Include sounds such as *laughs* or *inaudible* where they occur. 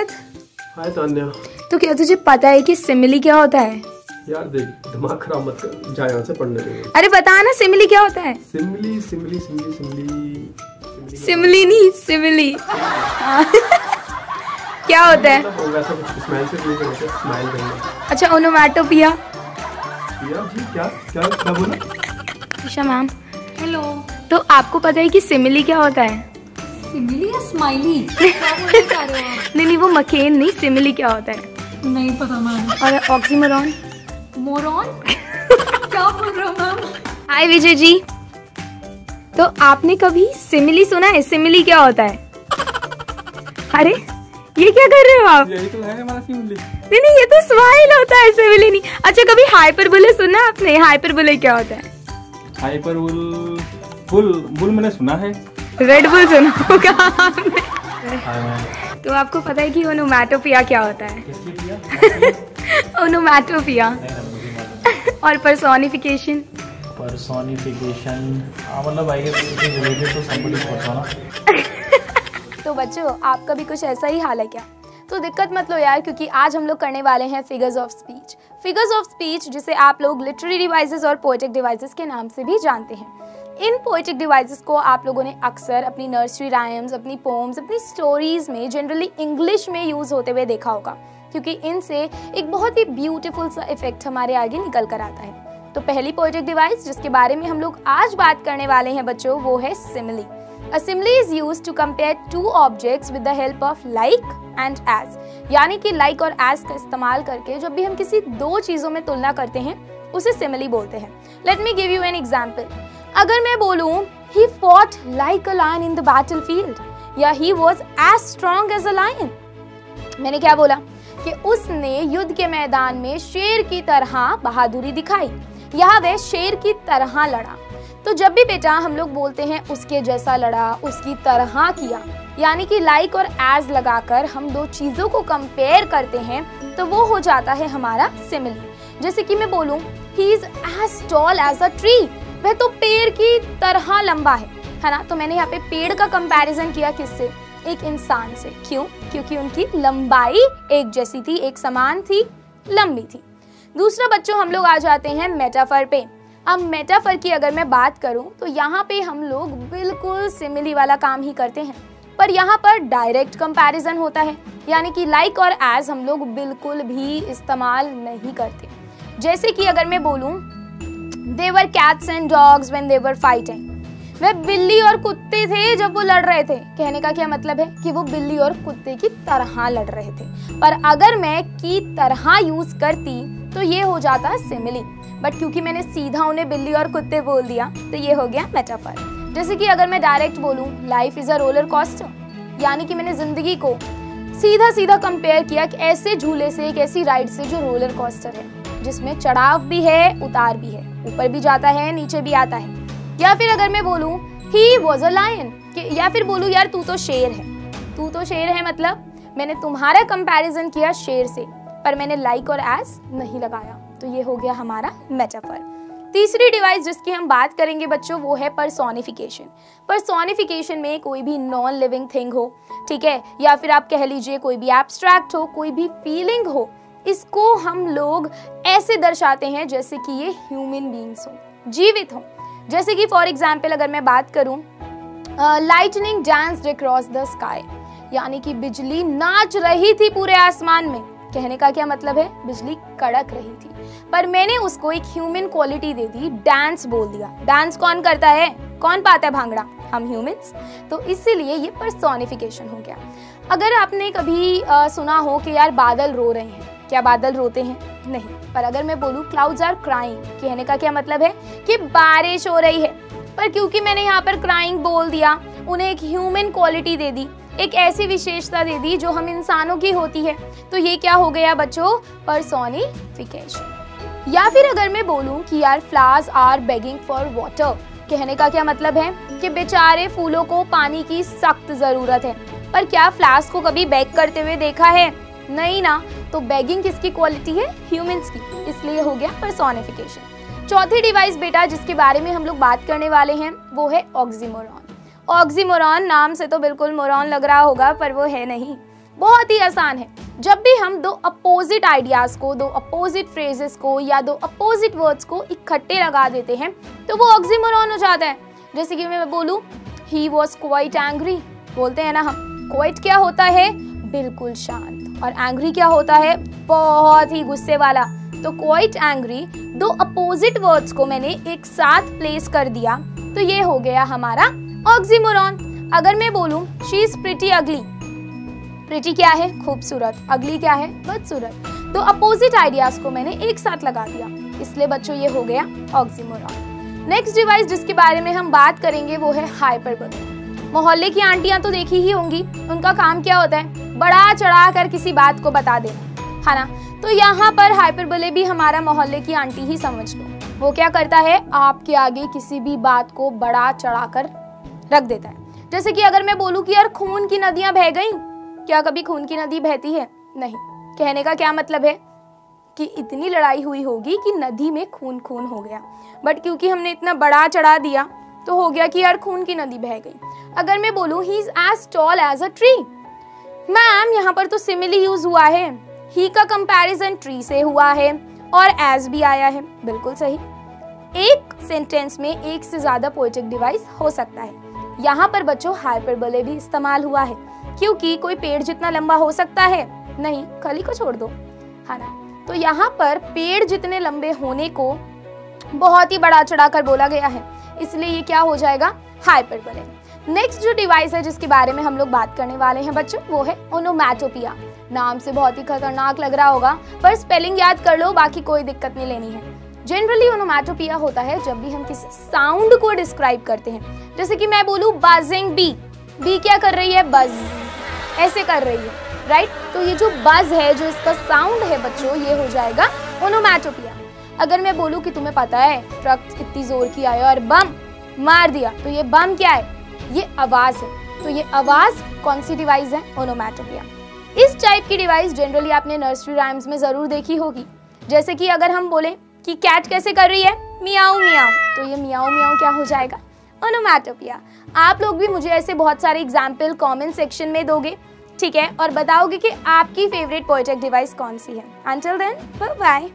शायद। हाय तान्या। तो क्या तुझे पता है कि सिमिली क्या होता है? यार देख दिमाग खराब मत कर जा यहाँ से पढ़ने के अरे बता ना सिमिली क्या होता है? सिमली सिमली सिमली सिमली सिमली। नहीं सिमिली। हाँ। *laughs* क्या होता है? मतलब वैसा कुछ स्माइल से रिलेटेड होता है स्माइल करना। अच्छा ओनोमैटोपिया क्या क्या क्या बोला? ईशा मैम। हेलो तो आपको पता है कि सिमिली क्या होता है? सिमिली या स्माइली *laughs* नहीं नहीं वो मकेन नहीं सिमिली क्या होता है? नहीं पता मैम। और ऑक्सीमोरॉन? मोरॉन? *laughs* क्या बोल रहे हो मैम? हाय विजय जी। तो आपने कभी सिमिली सुना है? सिमिली क्या होता है? अरे ये क्या कर रहे हो आप? यही तो है हमारा सिमली। नहीं नहीं ये तो स्माइल होता है सिमिली नहीं। अच्छा कभी हाइपरबोले सुना है आपने? हाइपरबोले क्या होता है? हाइपर बुल बुल बुल मैंने सुना है। रेड बुल सुना होगा आपने। तो आपको पता है कि ओनोमैटोपिया क्या होता है? ओनोमैटोपिया और पर्सोनिफिकेशन पर्सोनिफिकेशन हाँ मतलब I guess related somebody persona तो बच्चों आपका भी कुछ ऐसा ही हाल है क्या? तो दिक्कत मत लो यार क्योंकि आज हम लोग करने वाले हैं figures of speech figures of speech जिसे आप लोग लिटरेरी डिवाइसेस और पोएटिक डिवाइसेस के नाम से भी जानते हैं। इन पोएटिक डिवाइसेस को आप लोगों ने अक्सर अपनी नर्सरी राइम्स अपनी पोम्स अपनी स्टोरीज में जनरली इंग्लिश में यूज़ होते हुए देखा होगा, क्योंकि इनसे एक बहुत ही ब्यूटीफुल सा इफ़ेक्ट हमारे आगे निकल कर आता है तो पहली पोएटिक डिवाइस जिसके बारे में हम लोग आज बात करने वाले हैं बच्चों, वो है simile A simile is used to compare two objects with the help of like and. यानी कि like और as का इस्तेमाल करके जब भी हम किसी दो चीज़ों में तुलना करते हैं, उसे simile बोलते हैं Let me give you an example. अगर मैं बोलूँ, he fought like a lion in the battlefield. या he was as strong as a lion. मैंने क्या बोला? कि उसने युद्ध के मैदान में शेर की तरह बहादुरी दिखाई। यहाँ वह शेर की तरह लड़ा। तो जब भी बेटा हम लोग बोलते हैं, उसके जैसा लड़ा, उसकी तरह किया, यानी कि लाइक और एज लगाकर हम दो चीज़ों को कंपेयर करते हैं तो वो हो जाता है हमारा सिमिली जैसे कि मैं बोलूँ he is as tall as a tree वह तो पेड़ की तरह लंबा है है ना? तो मैंने यहाँ पे पेड़ का कंपैरिजन किया किससे? एक इंसान से। क्यों? क्योंकि उनकी लंबाई एक जैसी थी, एक समान थी, लंबी थी। दूसरा बच्चों, हम लोग आ जाते हैं मेटाफर पे। अब मेटाफर की अगर मैं बात करूँ तो यहाँ पे हम लोग बिल्कुल सिमिली वाला काम ही करते हैं। पर यहाँ पर डायरेक्ट कंपैरिजन होता है। यानी कि लाइक और एज हम लोग बिल्कुल भी इस्तेमाल नहीं करते। जैसे कि अगर मैं बोलूँ they were cats and dogs when they were fighting वह बिल्ली और कुत्ते थे जब वो लड़ रहे थे। कहने का क्या मतलब है? कि वो बिल्ली और कुत्ते की तरह लड़ रहे थे। पर अगर मैं की तरह यूज़ करती तो ये हो जाता सिमिली बट क्योंकि मैंने सीधा उन्हें बिल्ली और कुत्ते बोल दिया तो ये हो गया मेटाफर जैसे कि अगर मैं डायरेक्ट बोलूँ life is a roller coaster यानी कि मैंने ज़िंदगी को सीधा सीधा कंपेयर किया कि ऐसे झूले से, एक ऐसी राइड से जो रोलर कोस्टर है, जिसमें चढ़ाव भी है, उतार भी है, ऊपर भी जाता है, नीचे भी आता है। या फिर अगर मैं बोलूँ ही वॉज़ अ लायन या फिर बोलूँ, यार, तू तो शेर है। तू तो शेर है मतलब मैंने तुम्हारा कंपैरिजन किया शेर से, पर मैंने लाइक और एज नहीं लगाया। तो ये हो गया हमारा मेटाफर तीसरी डिवाइस जिसकी हम बात करेंगे बच्चों, वो है पर्सोनिफिकेशन पर्सोनिफिकेशन में कोई भी नॉन लिविंग थिंग हो, ठीक है, या फिर आप कह लीजिए कोई भी एब्स्ट्रैक्ट हो, कोई भी फीलिंग हो, इसको हम लोग ऐसे दर्शाते हैं जैसे कि ये ह्यूमन बींग्स हो, जीवित हो. जैसे कि फॉर एग्ज़ाम्पल अगर मैं बात करूँ lightning dance across the sky यानी कि बिजली नाच रही थी पूरे आसमान में कहने का क्या मतलब है? बिजली कड़क रही थी। पर मैंने उसको एक ह्यूमन क्वालिटी दे दी डांस बोल दिया। डांस कौन करता है? कौन पाता है भांगड़ा? हम ह्यूमंस तो इसीलिए ये पर्सोनिफिकेशन हो गया। अगर आपने कभी आ, सुना हो कि यार बादल रो रहे हैं क्या बादल रोते हैं? नहीं। पर अगर मैं बोलूँ क्लाउड्स आर क्राइंग कहने का क्या मतलब है? कि बारिश हो रही है। पर क्योंकि मैंने यहाँ पर क्राइंग बोल दिया उन्हें एक ह्यूमन क्वालिटी दे दी एक ऐसी विशेषता दे दी जो हम इंसानों की होती है। तो ये क्या हो गया बच्चों? पर्सोनिफिकेशन या फिर अगर मैं बोलूँ कि यार flowers are begging for water कहने का क्या मतलब है? कि बेचारे फूलों को पानी की सख्त ज़रूरत है। पर क्या फ्लावर्स को कभी बेग करते हुए देखा है? नहीं ना। तो बेगिंग किसकी क्वालिटी है? ह्यूमंस की। इसलिए हो गया पर्सोनिफिकेशन चौथी डिवाइस बेटा, जिसके बारे में हम लोग बात करने वाले हैं, वो है ऑक्सीमोरॉन ऑक्सीमोरॉन नाम से तो बिल्कुल मोरॉन लग रहा होगा, पर वो है नहीं। बहुत ही आसान है। जब भी हम दो अपोजिट आइडियाज़ को, दो अपोजिट फ्रेजेस को या दो अपोजिट वर्ड्स को इकट्ठे लगा देते हैं तो वो ऑक्सीमोरॉन हो जाता है। जैसे कि मैं बोलूँ ही वॉज़ क्वाइट एंग्री बोलते हैं ना हम। क्वाइट क्या होता है? बिल्कुल शांत। और एंग्री क्या होता है? बहुत ही गुस्से वाला। तो क्वाइट एंग्री दो अपोजिट वर्ड्स को मैंने एक साथ प्लेस कर दिया तो ये हो गया हमारा ऑक्सीमोरॉन। अगर मैं बोलूँ she is pretty ugly pretty क्या है? खूबसूरत। अगली क्या है? बदसूरत। तो अपोजिट आइडियाज़ को मैंने एक साथ लगा दिया। इसलिए बच्चों, ये हो गया ऑक्सीमोरॉन नेक्स्ट डिवाइस जिसके बारे में हम बात करेंगे, वो है हाइपरबोला मोहल्ले की आंटियाँ तो देखी ही होंगी। उनका काम क्या होता है? बड़ा चढ़ा कर किसी बात को बता देना। है ना? तो यहाँ पर हाइपरबोले भी हमारा मोहल्ले की आंटी ही समझ लो। वो क्या करता है? आपके आगे किसी भी बात को बड़ा चढ़ा कर रख देता है। जैसे कि अगर मैं बोलूँ कि यार खून की नदियाँ बह गई, क्या कभी खून की नदी बहती है? नहीं। कहने का क्या मतलब है? कि इतनी लड़ाई हुई होगी कि नदी में खून खून हो गया। बट क्योंकि हमने इतना बड़ा चढ़ा दिया तो हो गया कि यार खून की नदी बह गई। अगर मैं बोलूँ he is as tall as a tree ma'am यहाँ पर तो सिमिली यूज़ हुआ है। ही का कंपैरिजन ट्री से हुआ है और एज भी आया है। बिल्कुल सही। एक सेंटेंस में एक से ज़्यादा पोएटिक डिवाइस हो सकता है। यहाँ पर बच्चों हाइपरबोले भी इस्तेमाल हुआ है, क्योंकि कोई पेड़ जितना लंबा हो सकता है। नहीं, कली को छोड़ दो। है ना तो यहाँ पर पेड़ जितने लंबे होने को बहुत ही बड़ा चढ़ाकर बोला गया है, इसलिए ये क्या हो जाएगा? हाइपरबोले। नेक्स्ट जो डिवाइस है जिसके बारे में हम लोग बात करने वाले हैं बच्चों, वो है ओनोमैटोपिया। नाम से बहुत ही खतरनाक लग रहा होगा, पर स्पेलिंग याद कर लो, बाकी कोई दिक्कत नहीं लेनी है। जनरली ओनोमैटोपिया होता है जब भी हम किसी साउंड को डिस्क्राइब करते हैं। जैसे कि मैं बोलूँ बजिंग बी बी क्या कर रही है? बज ऐसे कर रही है राइट तो ये जो बज है, जो इसका साउंड है बच्चों, ये हो जाएगा ओनोमैटोपिया अगर मैं बोलूँ कि तुम्हें पता है ट्रक इतनी ज़ोर की आया और बम मार दिया तो ये बम क्या है? ये आवाज़ है। तो ये आवाज़ कौन सी डिवाइस है? ओनोमैटोपिया इस टाइप की डिवाइस जनरली आपने नर्सरी राइम्स में ज़रूर देखी होगी। जैसे कि अगर हम बोले कि कैट कैसे कर रही है? मियाऊ मियाओ तो ये मियाओ मियाऊ क्या हो जाएगा? ओनोमैटोपिया आप लोग भी मुझे ऐसे बहुत सारे एग्ज़ाम्पल कॉमेंट सेक्शन में दोगे, ठीक है? और बताओगे कि आपकी फेवरेट पोइटिक डिवाइस कौन सी है। Until then bye